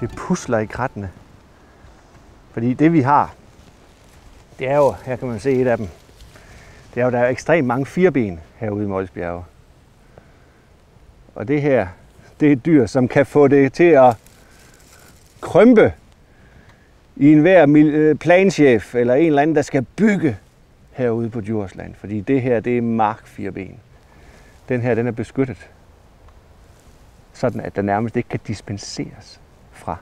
det pusler i krattene. Fordi det vi har, det er jo, her kan man se et af dem, det er jo, der er ekstremt mange fireben herude i Molsbjerge. Og det her, det er et dyr, som kan få det til at krympe i enhver øh, planchef eller en eller anden, der skal bygge herude på Djursland. Fordi det her, det er mark fireben. Den her, den er beskyttet. Sådan at der nærmest ikke kan dispenseres fra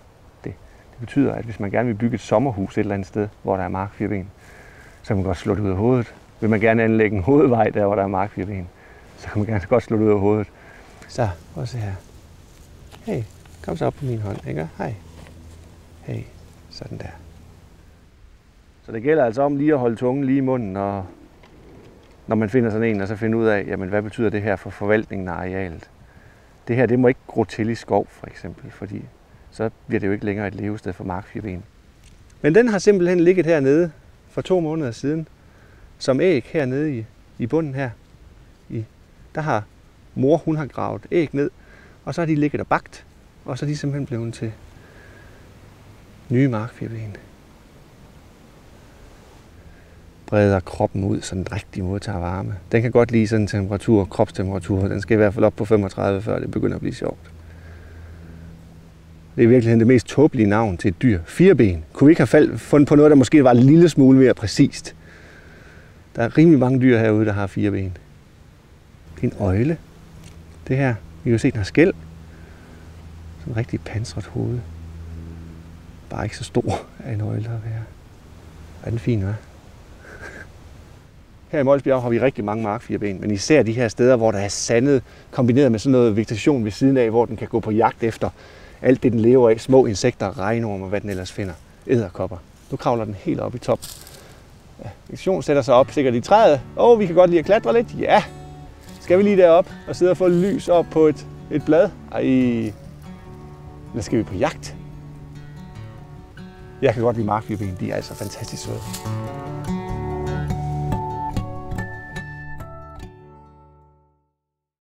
det. Det betyder, at hvis man gerne vil bygge et sommerhus et eller andet sted, hvor der er mark fireben, så kan man godt slå det ud af hovedet. Vil man gerne anlægge en hovedvej der, hvor der er mark fireben, så kan man gerne godt slå det ud af hovedet. Så, prøv at se her. Hey, kom så op på min hånd, ikke? Hej. Hey, sådan der. Så det gælder altså om lige at holde tungen lige i munden, når, når man finder sådan en, og så finde ud af, jamen, hvad betyder det her for forvaltningen af arealet. Det her, det må ikke gro til i skov, for eksempel, fordi så bliver det jo ikke længere et levested for markfirben. Men den har simpelthen ligget hernede for to måneder siden, som æg hernede i, i bunden her. I, der har mor, hun har gravet æg ned, og så har de ligget og bagt, og så er de simpelthen blevet til nye markfirben. Breder kroppen ud, så den rigtig modtager varme. Den kan godt lide sådan en temperatur, kropstemperatur. Den skal i hvert fald op på 35, før det begynder at blive sjovt. Det er virkelig det mest tåbelige navn til et dyr. Fireben. Kunne vi ikke have fundet på noget, der måske var en lille smule mere præcist? Der er rimelig mange dyr herude, der har fire ben. Det er en øjle. Det her, vi kan se, den har skæld. Sådan en rigtig pansret hoved. Bare ikke så stor af en øjle at være. Er den fin, hva'? Her i Molsbjerg har vi rigtig mange markfirben, men især de her steder, hvor der er sandet, kombineret med sådan noget vegetation ved siden af, hvor den kan gå på jagt efter alt det, den lever af. Små insekter, regnorme og hvad den ellers finder. Æderkopper. Nu kravler den helt op i top. Ja, vegetation sætter sig op sikkert i træet. Åh, oh, vi kan godt lide at klatre lidt. Ja, skal vi lige derop og sidde og få lys op på et, et blad? Ej, eller skal vi på jagt? Jeg kan godt lide markfirben, de er altså fantastisk søde.